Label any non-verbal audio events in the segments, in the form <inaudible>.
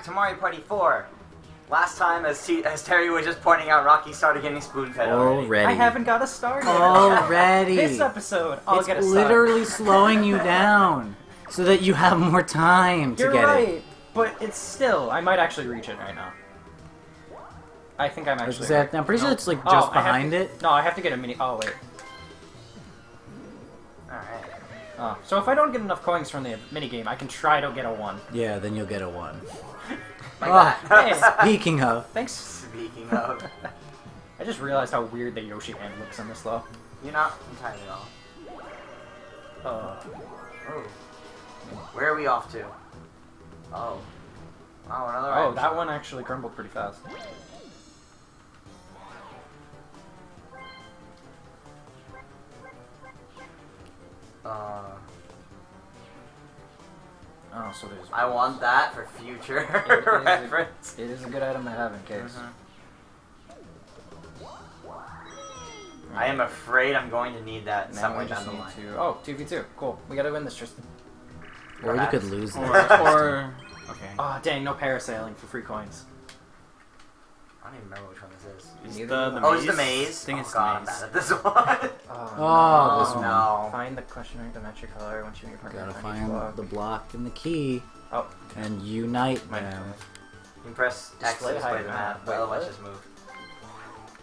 back to Mario Party 4. Last time, as, T- as Terry was just pointing out, Rocky started getting spoon fed already. Already. I haven't got a star yet. Already. this episode, I'll it's get a star. literally slowing you down so that you have more time to You're get right, it. but it's still. I might actually reach it right now. I think I'm actually. gonna say, I'm pretty sure it's like Oh, just I have behind to- it. No, I have to get a mini. Oh wait. Oh, so if I don't get enough coins from the mini game, I can try to get a one. Yeah, then you'll get a one. <laughs> Oh. that. Speaking of, Thanks. Speaking of, <laughs> I just realized how weird the Yoshi hand looks on this though. you're not entirely wrong. Uh, Oh. Where are we off to? Oh. Oh, another oh, item that one actually crumbled pretty fast. Uh, Oh, so there's. I want that for future <laughs> It is a- <laughs> reference. It is a good item to have in case. Mhm. I am afraid I'm going to need that Now somewhere down the line. to. Oh, 2v2. Cool. We gotta win this, Tristan. or you could Perhaps. lose Or, or okay. Oh, dang, no parasailing for free coins. I don't even remember which one this is. Is Neither the, the oh, maze? it's the maze. I think oh, it's God, the maze. I'm bad at this <laughs> one. Oh, Oh, this one. no. Find the question mark, the match your color once you meet your partner. You gotta on each find block. the block and the key Oh, and unite my them. You can press X to Display display height the map. map, but Wait, otherwise what? just move.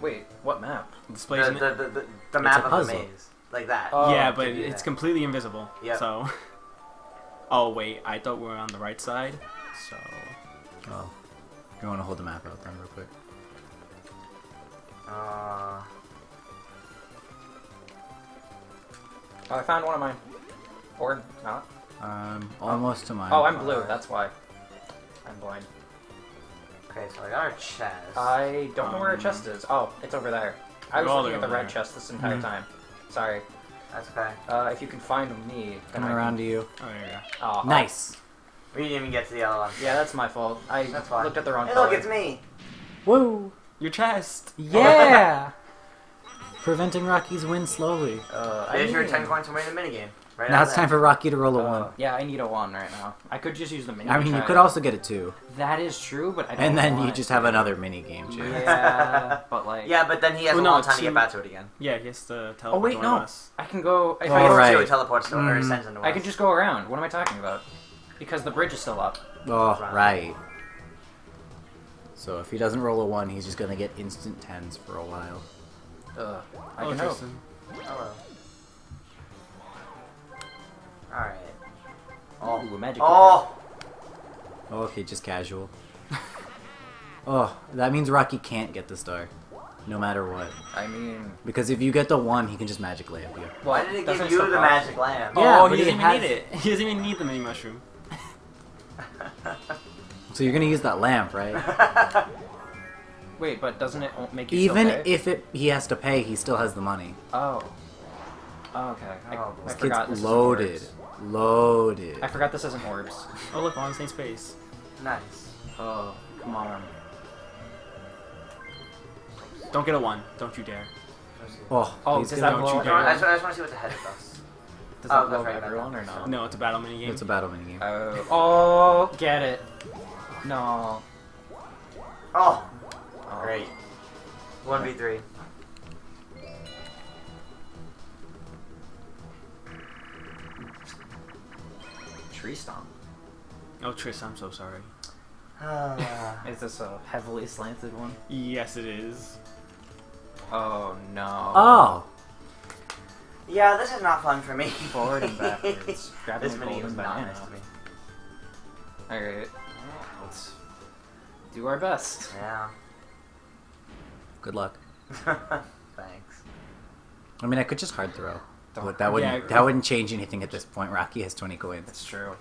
Wait, what map? Displays The, the, the, the, the map a of the puzzle. maze. Like that. Oh, yeah, to but do it's that. completely invisible. Yep. So. <laughs> Oh wait, I thought we were on the right side. So. Oh, you want to hold the map out then real quick? Uh, Oh, I found one of mine. Or not. Um, almost to mine. Oh, I'm blue. That's why. I'm blind. okay, so I got our chest. I don't know where a Um, chest is. Oh, it's over there. I was looking at the red there. chest this entire Mhm. time. Sorry. That's okay. Uh, if you can find me, then Coming I around can... to you. Oh, there you go. Oh, oh. Nice. We didn't even get to the other one. Yeah, that's my fault. I That's fine. looked at the wrong Hey, color. look, it's me. Woo! Your chest. Yeah. <laughs> Preventing Rocky's win slowly. Uh, I There's your need- 10 coins from winning the minigame. Right now it's time for Rocky to roll a Uh, one. yeah, I need a one right now. I could just use the mini. I mean, you could also get a two, That is true, but I don't and then you want just have another mini game, Jay. Yeah, <laughs> but like. Yeah, but then he has Well, a no, long time to two- get back to it again. Yeah, he has to tell. Oh wait, no. us. I can go. If I, He go, right. to it teleports to it, or Mm. sends into I us. can just go around. What am I talking about? Because the bridge is still up. Oh, Right. right. So if he doesn't roll a one, he's just gonna get instant tens for a while. Ugh. I oh, can hope. Hello. Oh, Alright. Oh, a magic. Oh! Oh, okay, just casual. <laughs> oh, that means Rocky can't get the star, no matter what. I mean, Because if you get the one, he can just magic lamp you. Why did it doesn't give you the magic lamp? Yeah, oh, he he doesn't has- even need it. He doesn't even need the mini mushroom. <laughs> So you're gonna use that lamp, right? <laughs> wait, but doesn't it make you still Even pay? if it he has to pay, he still has the money. Oh. Oh, okay. I, Oh, I this This forgot kid's this loaded, loaded. I forgot this isn't orbs. Oh look, we're on same space. nice. Oh, come on. Don't get a one. Don't you dare. Oh, Oh, he's does gonna- that Don't blow you dare. I just, just want to see what's ahead of does. Does Oh, that blow that's right, everyone or that's no? No, it's a battle mini game. It's a battle minigame. Oh, oh, get it. No. Oh! Oh. Great. 1v3. Tree stomp. Oh, Tris, I'm so sorry. Ah. <sighs> Is this a heavily slanted one? Yes, it is. Oh no. Oh, yeah, this is not fun for me. Forward and <laughs> backwards. Grabbing this mini golden is not banana. nice to me. Alright. Let's do our best. Yeah. good luck. <laughs> Thanks. I mean, I could just hard throw. Don't- But that wouldn't Yeah, that wouldn't change anything at this point. Rocky has 20 coins. That's true.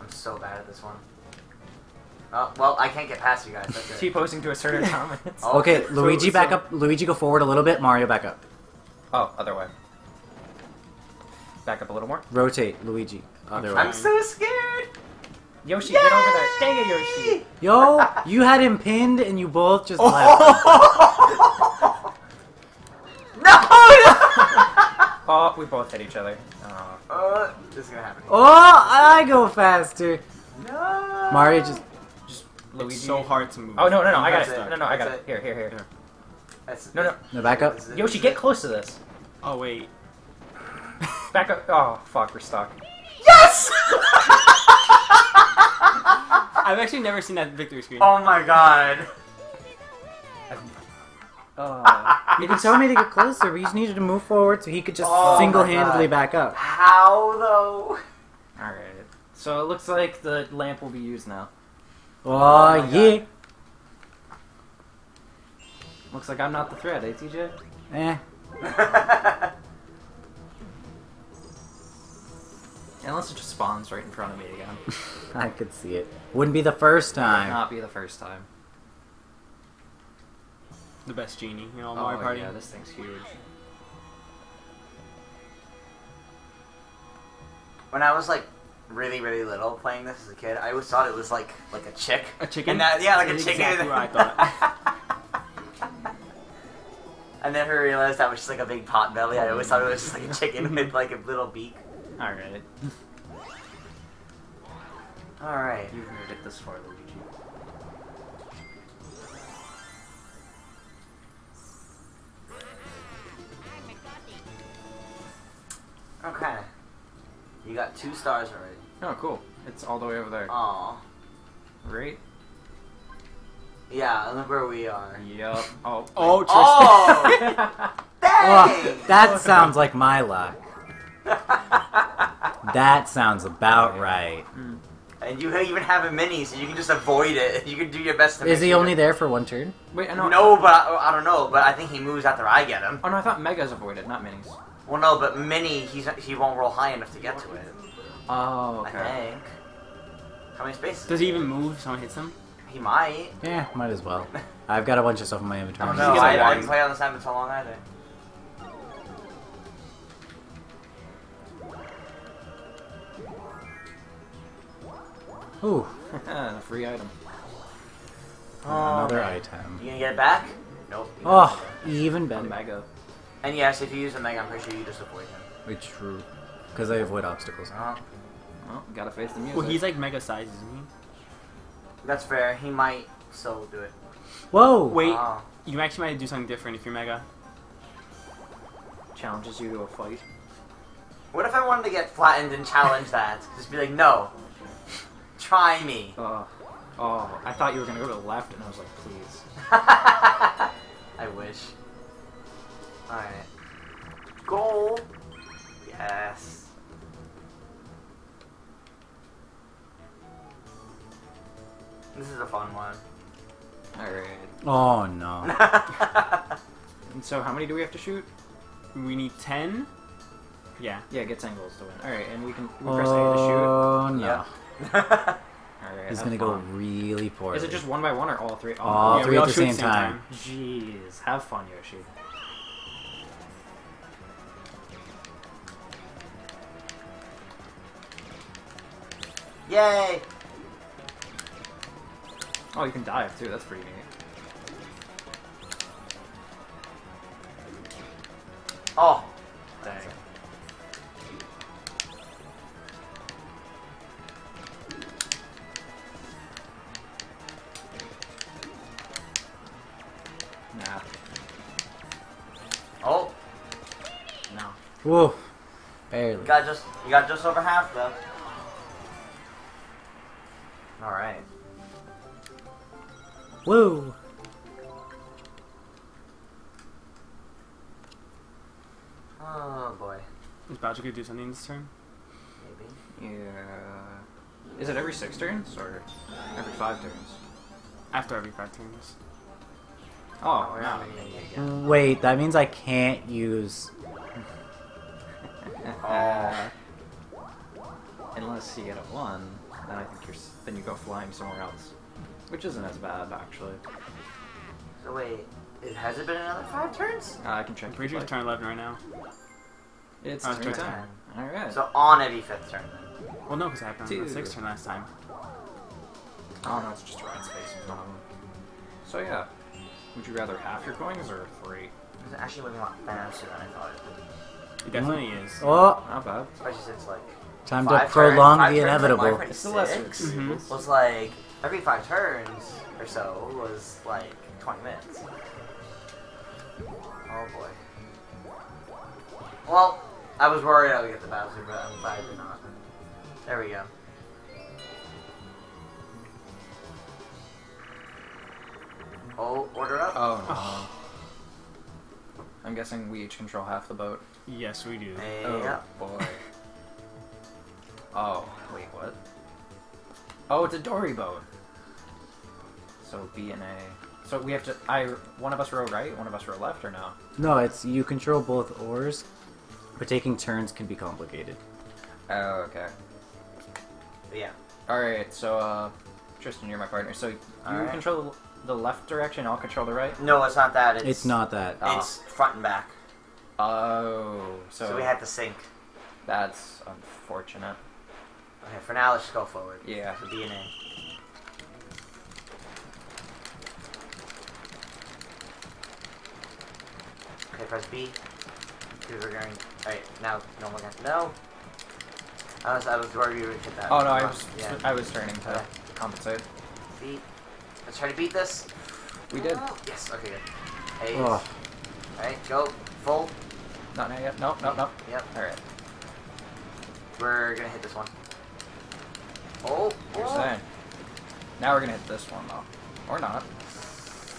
I'm so bad at this one. Oh, well, I can't get past you guys. That's <laughs> it. T posing to assert her dominance. Oh, Okay, so- Luigi, so- back up. Luigi, go forward a little bit. Mario, back up. Oh, other way. Back up a little more. Rotate, Luigi. Other way. I'm so scared! Yoshi, get over there. Dang it, Yoshi. Yo, <laughs> you had him pinned, and you both just Oh. left. <laughs> no! Oh, we both hit each other. Oh. Uh, this is gonna happen. Oh, I go faster. No. Mario just. Just It's so hard to move. Oh no no no! I got it. it. No no I got That's it. Here here here. Here. That's, No no. No, back up. this Yoshi, get close to this. Oh wait. Back up. Oh fuck, we're stuck. Yes! <laughs> I've actually never seen that victory screen. oh my god. Uh, <laughs> <laughs> You can tell me to get closer, but you just needed to move forward so he could just Oh single-handedly back up. How though? all right. So it looks like the lamp will be used now. Oh, my yeah. Looks like I'm not the threat, eh, TJ? Eh. <laughs> Unless it just spawns right in front of me again. <laughs> I could see it. Wouldn't be the first time. Would time. not be the first time. The best genie, you know, Oh Mario Party. yeah, this thing's huge. when I was like really really little playing this as a kid, I always thought it was like like a chick. A chicken? And that, yeah, like a chicken. exactly what I thought. <laughs> I never realized that was just like a big pot belly. I always thought it was just like a chicken with like a little beak. All right, All right. you've made it this far, Luigi. Okay. You got two stars already. Oh, cool. It's all the way over there. Aw. Right? Yeah, look where we are. Yup. <laughs> Oh. oh, <laughs> Tristan. Oh! <laughs> Oh, that sounds like my luck. That sounds about right. Mm. and you even have a mini, so you can just avoid it. You can do your best to Is make he sure- only there for one turn? Wait, I know. No, but I, I don't know. But I think he moves after I get him. Oh no, I thought Mega's avoided, not Minis. Well, no, but mini, he's he won't roll high enough to get to it. Oh, I okay. think. How many spaces? Does he even move if someone hits him? He might. Yeah, might as well. <laughs> I've got a bunch of stuff in my I inventory. don't He know. gets a I, I one. didn't play on this app in so long either. Ooh, a <laughs> free item. Um, another man. item. You gonna get it back? Nope. Oh, even A better. Mega. And yes, if you use a mega, I'm pretty sure you just avoid him. It's true. Because I avoid obstacles. Uh, Oh, gotta face the music. Well, he's like mega size, isn't he? that's fair. He might still do it. Whoa! Wait, Ah. you actually might do something different if you're mega. challenges you to a fight. What if I wanted to get flattened and challenge that? Just be like, no. Try me. Oh, oh, I thought you were gonna go to the left, and I was like, please. <laughs> I wish. Alright. Goal. Yes. This is a fun one. Alright. Oh no. <laughs> And so, how many do we have to shoot? We need 10? Yeah. Yeah, get 10 goals to win. Alright, and we can we press A to oh, shoot. Oh no. yeah. <laughs> Alright. It's gonna go really poorly. Is it just one by one or all three? Oh, All yeah, three at the shoot same time. Jeez, have fun, Yoshi. Yay! Oh, you can dive too. That's pretty neat. Oh, Dang. Nah, oh, no. Whoa. Barely. you got just you got just over half though. Woo. Oh boy, Is Bowser gonna do something this turn? maybe. Yeah. Is it every six turns or every five turns? After every five turns. Oh, we're no. not gonna get it again. Wait, that means I can't use. <laughs> Uh, unless you get a one, then I think you're then you go flying somewhere else, which isn't as bad actually. So wait, it, has it been another five turns? Uh, I can check. I'm pretty sure it's if turn 11 right now. It's Oh, it's turn turn time. All right. So on every fifth turn then. Well, no, because I happened on the sixth turn last time. oh no, it's just red space in front of them. So yeah, would you rather half your coins or three? It's actually moving a lot faster than I thought it would. It definitely is. Oh, Not bad. Especially since like time to prolong turns, five the turns inevitable. It's the lesser 6 Mhm. Was like every five turns or so was like 20 minutes. Oh boy. Well, I was worried I would get the Bowser, but I'm glad I did not. There we go. Oh, order up. Oh no. I'm guessing we each control half the boat. Yes, we do. Hey, Oh yeah. boy. <laughs> Oh, wait, what? Oh, it's a dory boat. So B and A. So we have to. I one of us row right, one of us row left, or no? No, it's you control both oars, but taking turns can be complicated. Oh, okay. Yeah. All right. So, uh, Tristan, you're my partner. So you Alright. control the left direction. I'll control the right. No, it's not that. It's, It's not that. Oh. It's front and back. Oh, so, So, we had to sync. that's unfortunate. Okay, for now, let's just go forward. Yeah. So B and A. Okay, press B. Because we're going. Alright, now, no, we're. No! I was, I was worried you would hit that. Oh no, I was Yeah. I was turning to Okay. compensate. Beat. Let's try to beat this. We did. Yes, okay, good. Oh, Alright, go. Full. Not now yet. No, no, no. Yep. All right. We're gonna hit this one. Oh! You're oh. saying. Now we're gonna hit this one though, or not.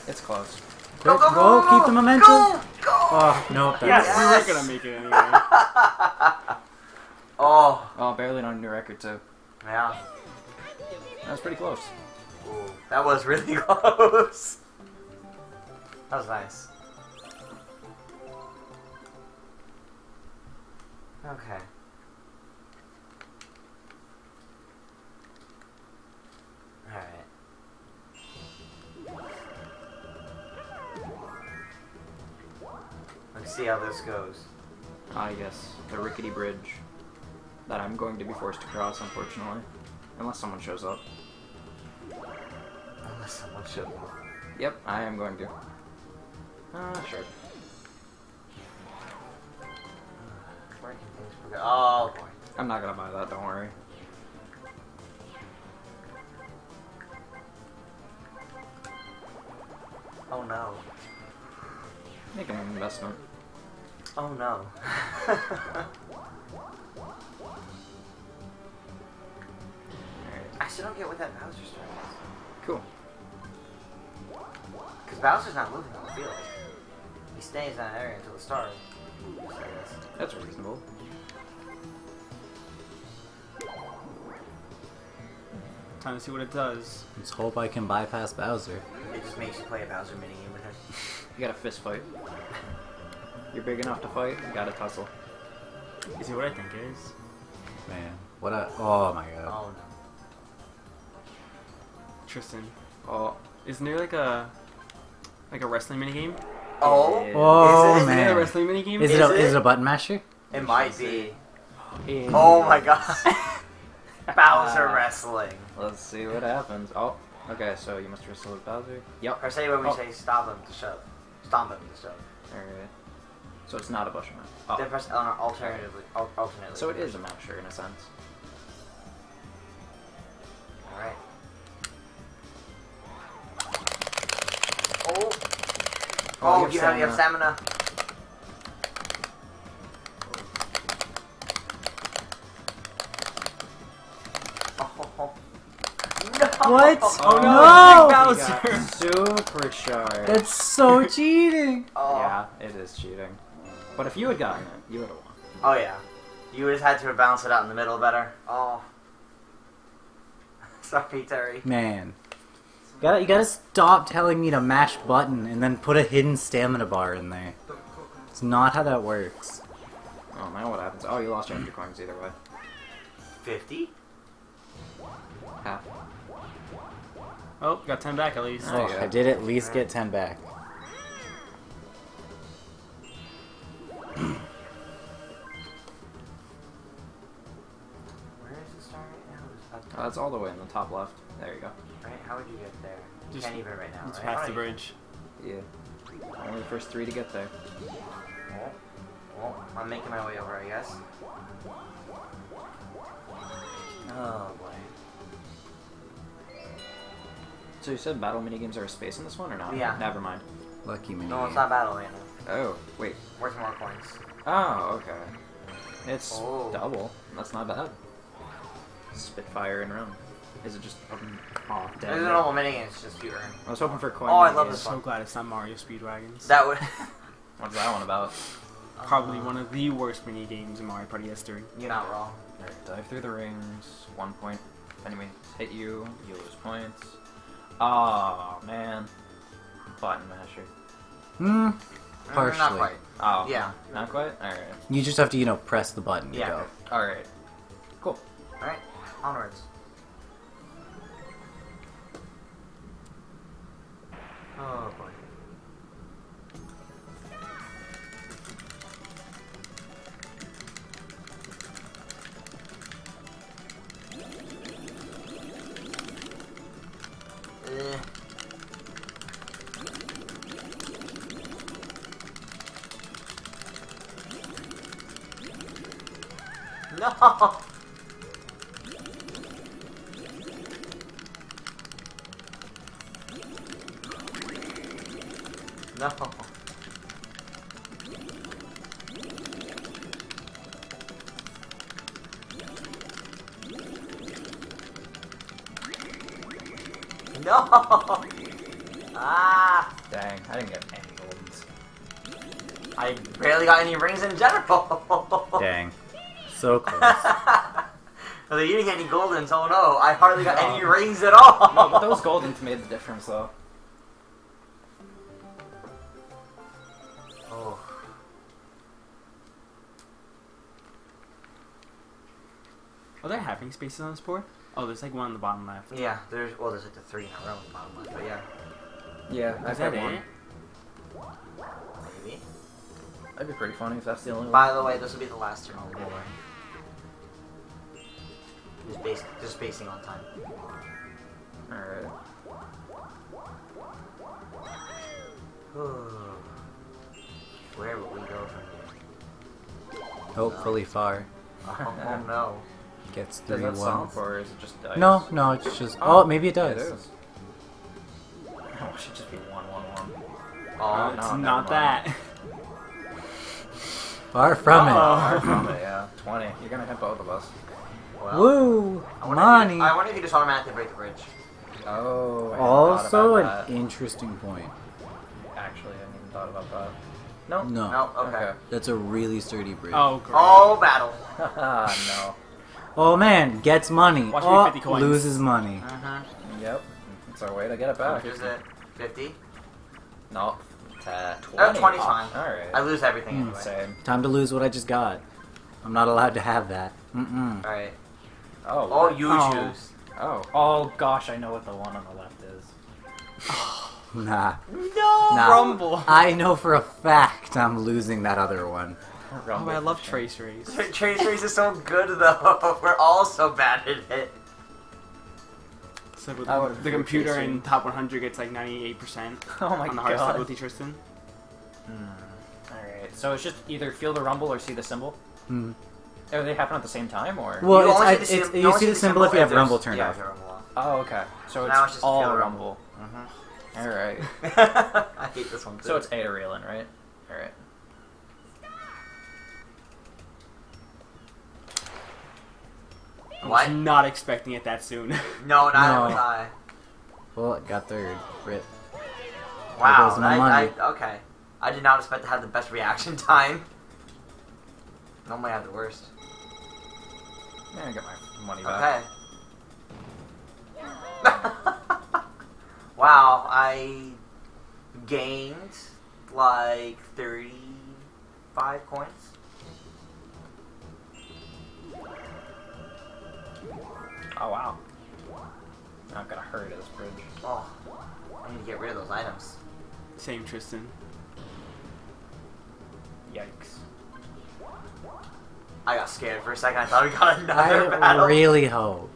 It's close. Go, go, go, go, keep the momentum. Go! Go! oh no, that's Yes, Yes. we were gonna make it anyway. <laughs> oh, Oh, barely on a new record too. yeah. That was pretty close. Ooh, that was really <laughs> close. That was nice. Okay. See how this goes. Ah, yes, the rickety bridge that I'm going to be forced to cross, unfortunately, unless someone shows up. Unless someone shows up. Yep, I am going to. Ah, sure. Things progress? Oh boy. I'm not gonna buy that. Don't worry. Oh no. Making an investment. Oh no. <laughs> I still don't get what that Bowser strike is. Cool. Because Bowser's not moving on the field. He stays in that area until the start. So That's reasonable. Time to see what it does. Let's hope I can bypass Bowser. It just makes you play a Bowser minigame with him. <laughs> You got a fist fight. You're big enough to fight. You got to tussle. You see what I think it is? Man, what a oh my god. Oh no. Tristan. Oh, Isn't there like a like a wrestling minigame? Oh? Yeah. Oh Is it? Isn't there a man, wrestling minigame? is it, Is a, it? is it a button masher? It might be. yeah. Oh my god. <laughs> Bowser Uh, wrestling. Let's see what happens. Oh, okay. So you must wrestle with Bowser. Yep. Or say when we Oh. say stop him to shove. Stomp him to shove. All right. So it's not a Bushman. Oh. Then press L alternatively. Al- alternately. So it is a masher in a sense. Alright. Oh. Oh, you have, you have stamina. <laughs> Oh. What? Oh no! no! He Big Bowser. <laughs> super charged. That's so <laughs> cheating. Oh. Yeah, it is cheating. But if you had gotten it, you would have won. Oh yeah. You just had to have balance it out in the middle better. Oh. <laughs> Sorry, Terry. Man, you gotta you gotta stop telling me to mash button and then put a hidden stamina bar in there. It's not how that works. Oh, now what happens? Oh, you lost your coins either way. 50? Half. Oh, got 10 back at least. Oh. I did at least get ten back. It's that's all the way in the top left. There you go. Right? How would you get there? You Just- can't even right now, It's right? past the bridge. Yeah. Only the first three to get there. Oh. Well, I'm making my way over, I guess. Oh boy. So you said battle minigames are a space in this one or not? Yeah. Never mind. Lucky me. No, it's not battle animal. Oh, wait. Where's more coins? Oh, okay. It's Oh. double. That's not bad. Spitfire and run. Is it just um, oh, There's damn a it. normal mini it's just you earn. I was hoping for coin. Oh, I love minigames. this So one. glad it's not Mario Speedwagons. That would. <laughs> What's that one about? Probably one of the worst mini games in Mario Party history. You're not wrong. Alright, dive through the rings. One point. If enemies hit you, you lose points. Oh man. Button masher. Hmm. Mm, Partially. Not quite. Oh. Yeah. Not quite? Alright. You just have to, you know, press the button Yeah. Alright. Cool. Alright, onwards. Oh boy. Eh. <laughs> No! No. I didn't get any goldens. I barely got any rings in general. <laughs> Dang. So close. <laughs> Well, you didn't get any goldens. Oh no! I hardly got any rings at all. No, but those <laughs> goldens made the difference though. Oh. Are there having spaces on this board? Oh, there's like one on the bottom left. Yeah, there's well, there's like the three in a row in the bottom left, but yeah, Yeah, Is that it? Maybe. That'd be pretty funny if that's the only one. By the way, this will be the last turn on the board. Just base, just basing on time. Alright. <sighs> Where will we go from here? Hopefully far. <laughs> Oh, oh no. Gets Does three that ones. stomp or is it just dice? No, no, it's just. Oh, oh. maybe it does. It is. Oh, <laughs> it should just be one, one, one. Oh, no, it's never not mind. that. Far from it. Far from it, yeah. 20. You're gonna hit both of us. well. Woo! I wonder, Money! if you, I wonder if you just automatically break the bridge. Oh, I hadn't Also, an about that. interesting point. Actually, I hadn't even thought about that. No? No, No, okay. that's a really sturdy bridge. Oh, great. Oh, battle. Haha, <laughs> no. Oh, man, gets money. Watch me oh, 50 coins. loses money. Mm-hmm. Yep. It's our way to get it back. Is it 50? No. Uh, 20. Oh, 20 's fine. Alright. I lose everything Hmm. anyway. Same. Time to lose what I just got. I'm not allowed to have that. Mm-mm. Alright. Oh. Oh, you Oh. choose. Oh. Oh, gosh, I know what the one on the left is. <sighs> Nah. No, Nah. Rumble. I know for a fact I'm losing that other one. Oh, I love Trace Race. <laughs> Trace Race is so good though. <laughs> We're all so bad at it. So with I would've the computer in top 100 gets like 98% <laughs> Oh my on the hardest god. difficulty, Tristan. Alright, so it's just either feel the rumble or see the symbol? Hmm. Are they happen at the same time, or? Well, You it's, only I, see the it's, you, you only see the symbol if you have Rumble turned yeah, off. if you have Rumble. Oh, okay. So Now it's, it's just all feel the rumble. Mhm. Alright. <laughs> I hate this one too. So it's A to reel in, right? Alright. I What? was not expecting it that soon. <laughs> no, neither No. was I. Well, it got third. Rip. Wow. goes my I, money. I, okay. I did not expect to have the best reaction <laughs> time. Normally I have the worst. Yeah, I get my money back. Okay. <laughs> wow, I gained like 35 coins. Oh wow. Now I've got to hurry to this bridge. Oh, I need to get rid of those items. Same Tristan. Yikes. I got scared for a second. I thought we got <laughs> another I battle. really hope.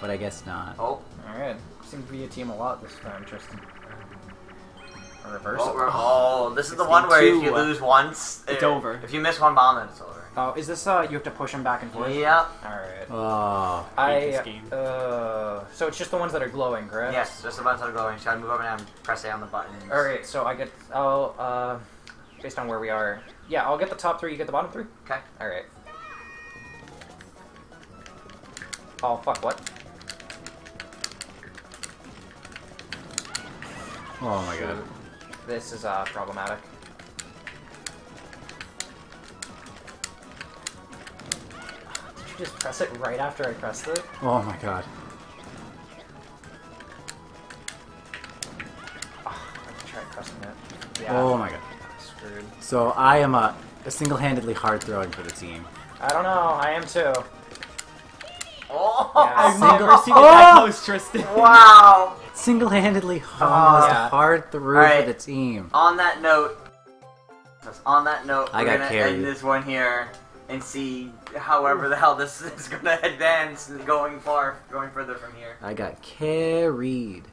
But I guess not. Oh, Alright. Seems to be a team a lot this time, Tristan. Reversal. Oh, oh, this is the one where if you uh, lose once, it's uh, over. If you miss one bomb, then it's over. Oh, is this uh? You have to push them back and forth. Yep. All right. Oh. I this uh. So it's just the ones that are glowing, correct? Yes, just the ones that are glowing. Just gotta move over now and press A on the button. All right. So I get. I'll uh. Based on where we are. Yeah, I'll get the top three. You get the bottom three. Okay. All right. Oh fuck! What? Oh my god. This is uh problematic. Just press it right after I pressed it? Oh my god. Oh, I tried pressing it. Yeah. Oh my god. Screwed. So I am a single-handedly hard throwing for the team. I don't know. I am too. Oh! Yeah. I've Single- never seen it that Oh! close, Tristan. <laughs> Wow! Single-handedly oh, almost yeah. hard through Alright. for the team. On that note, on that note, I we're got gonna carried. end this one here and see however the hell this <laughs> is gonna advance going far, going further from here. I got carried.